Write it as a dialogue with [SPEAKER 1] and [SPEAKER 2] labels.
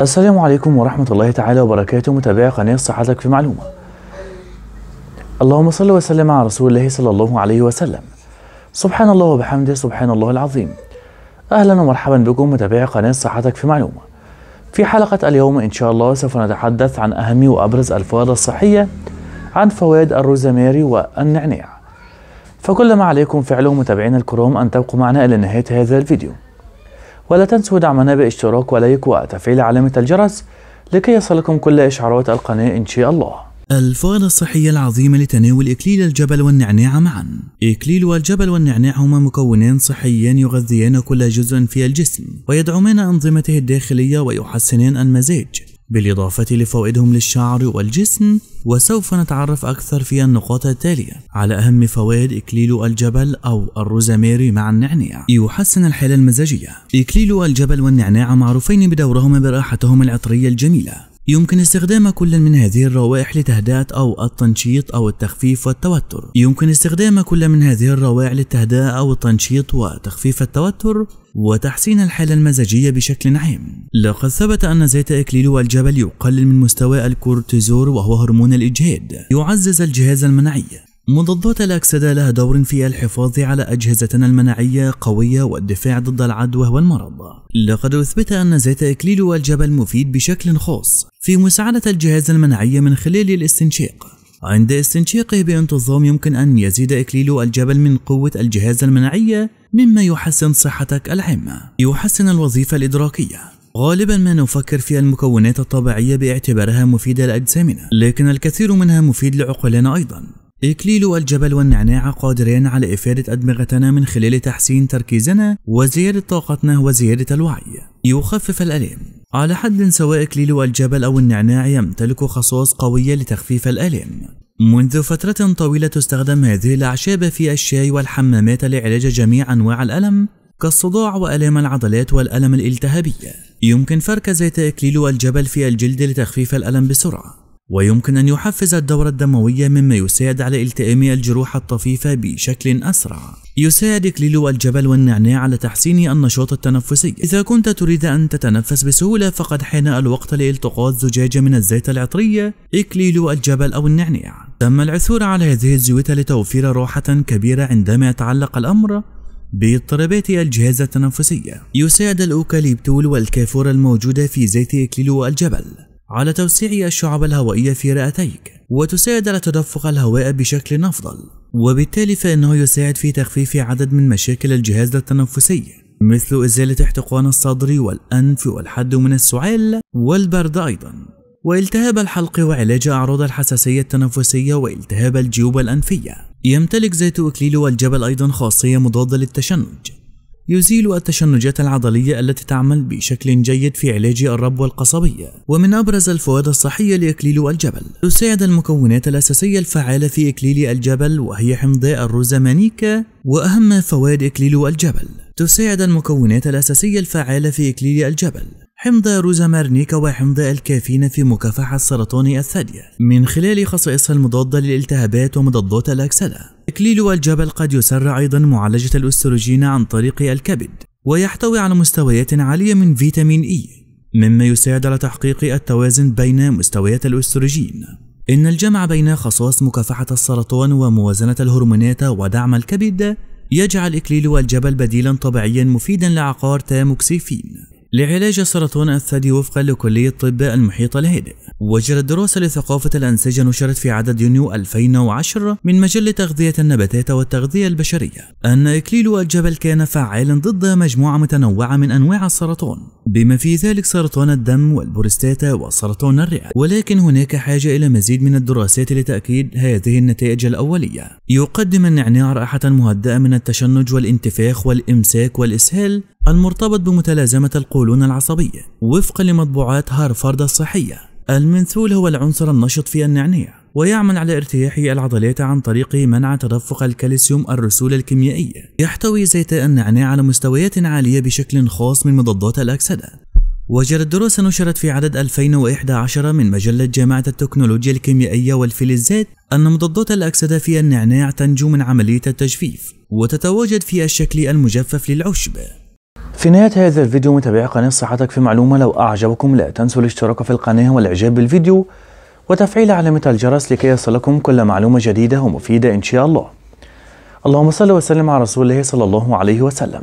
[SPEAKER 1] السلام عليكم ورحمة الله تعالى وبركاته. متابعي قناة صحتك في معلومة. اللهم صل وسلم على رسول الله صلى الله عليه وسلم. سبحان الله وبحمده سبحان الله العظيم. أهلا ومرحبا بكم متابعي قناة صحتك في معلومة. في حلقة اليوم إن شاء الله سوف نتحدث عن أهم وأبرز الفوائد الصحية عن فوائد الروزماري والنعناع. فكل ما عليكم فعله متابعينا الكرام أن تبقوا معنا إلى نهاية هذا الفيديو. ولا تنسوا دعمنا باشتراك ولايك وتفعيل علامة الجرس لكي يصلكم كل إشعارات القناة إن شاء الله.
[SPEAKER 2] الفوائد الصحية العظيمة لتناول إكليل الجبل والنعناع معا. إكليل والجبل والنعناع هما مكونان صحيان يغذيان كل جزء في الجسم ويدعمان أنظمته الداخلية ويحسنان المزاج. بالإضافة لفوائدهم للشعر والجسم وسوف نتعرف أكثر في النقاط التالية. على أهم فوائد إكليل الجبل أو الروزماري مع النعناع. يحسن الحالة المزاجية. إكليل الجبل والنعناع معروفين بدورهما برائحتهم العطرية الجميلة. يمكن استخدام كل من هذه الروائح لتهدئة أو التنشيط أو التخفيف والتوتر. يمكن استخدام كل من هذه الروائح للتهدئة أو التنشيط وتخفيف التوتر وتحسين الحالة المزاجية بشكل عام. لقد ثبت أن زيت إكليل الجبل يقلل من مستوى الكورتيزول وهو هرمون الإجهاد. يعزز الجهاز المناعي. مضادات الأكسدة لها دور في الحفاظ على أجهزتنا المناعية قوية والدفاع ضد العدوى والمرض. لقد أثبت أن زيت إكليل الجبل مفيد بشكل خاص في مساعدة الجهاز المناعي من خلال الاستنشاق. عند استنشاقه بانتظام يمكن أن يزيد إكليل الجبل من قوة الجهاز المناعي مما يحسن صحتك العامة. يحسن الوظيفة الإدراكية. غالبا ما نفكر في المكونات الطبيعية باعتبارها مفيدة لأجسامنا، لكن الكثير منها مفيد لعقولنا أيضا. إكليل الجبل والنعناع قادران على إفادة أدمغتنا من خلال تحسين تركيزنا وزيادة طاقتنا وزيادة الوعي. يخفف الآلام. على حد سواء إكليل الجبل أو النعناع يمتلك خصائص قوية لتخفيف الآلام. منذ فترة طويلة تستخدم هذه الأعشاب في الشاي والحمامات لعلاج جميع أنواع الألم كالصداع وآلام العضلات والألم الالتهابية. يمكن فرك زيت إكليل الجبل في الجلد لتخفيف الألم بسرعة. ويمكن أن يحفز الدورة الدموية مما يساعد على التئام الجروح الطفيفة بشكل أسرع. يساعد إكليل الجبل والنعناع على تحسين النشاط التنفسي. إذا كنت تريد أن تتنفس بسهولة فقد حان الوقت لالتقاط زجاجة من الزيت العطرية إكليل الجبل أو النعناع. تم العثور على هذه الزيوت لتوفير راحة كبيرة عندما يتعلق الأمر باضطرابات الجهاز التنفسي. يساعد الأوكاليبتول والكافور الموجودة في زيت إكليل الجبل على توسيع الشعب الهوائية في رئتيك وتساعد على تدفق الهواء بشكل أفضل. وبالتالي فإنه يساعد في تخفيف عدد من مشاكل الجهاز التنفسي مثل إزالة احتقان الصدر والأنف والحد من السعال والبرد أيضا. والتهاب الحلق وعلاج أعراض الحساسية التنفسية والتهاب الجيوب الأنفية. يمتلك زيت إكليل الجبل أيضا خاصية مضادة للتشنج. يزيل التشنجات العضلية التي تعمل بشكل جيد في علاج الربو القصبي ومن أبرز الفوائد الصحية لإكليل الجبل. تساعد المكونات الأساسية الفعالة في إكليل الجبل وهي حمض الروزمارينيك وأهم فوائد إكليل الجبل. تساعد المكونات الأساسية الفعالة في إكليل الجبل. حمض روزمارينيك وحمض الكافيك في مكافحة سرطان الثدي من خلال خصائصها المضادة للالتهابات ومضادات الأكسدة. إكليل الجبل قد يسرع أيضا معالجة الأستروجين عن طريق الكبد ويحتوي على مستويات عالية من فيتامين إي مما يساعد على تحقيق التوازن بين مستويات الأستروجين. إن الجمع بين خصائص مكافحة السرطان وموازنة الهرمونات ودعم الكبد يجعل إكليل الجبل بديلا طبيعيا مفيدا لعقار تاموكسيفين لعلاج سرطان الثدي وفقا لكلية طب المحيط الهادئ. وجرت دراسة لثقافة الأنسجة نشرت في عدد يونيو 2010 من مجلة تغذية النباتات والتغذية البشرية أن إكليل الجبل كان فعالا ضد مجموعة متنوعة من أنواع السرطان بما في ذلك سرطان الدم والبروستاتا وسرطان الرئة. ولكن هناك حاجة إلى مزيد من الدراسات لتأكيد هذه النتائج الأولية. يقدم النعناع رائحة مهدئة من التشنج والانتفاخ والإمساك والإسهال المرتبط بمتلازمة القولون العصبي وفقا لمطبوعات هارفارد الصحية. المنثول هو العنصر النشط في النعناع ويعمل على إرخاء العضلات عن طريق منع تدفق الكالسيوم الرسول الكيميائية يحتوي زيت النعناع على مستويات عالية بشكل خاص من مضادات الأكسدة. وجرت دراسة نشرت في عدد 2011 من مجلة جامعة التكنولوجيا الكيميائية والفلزات أن مضادات الأكسدة في النعناع تنجو من عملية التجفيف وتتواجد في الشكل المجفف للعشب.
[SPEAKER 1] في نهاية هذا الفيديو متابعي قناة صحتك في معلومة لو أعجبكم لا تنسوا الاشتراك في القناة والإعجاب بالفيديو وتفعيل علامة الجرس لكي يصلكم كل معلومة جديدة ومفيدة إن شاء الله. اللهم صل وسلم على رسول الله صلى الله عليه وسلم.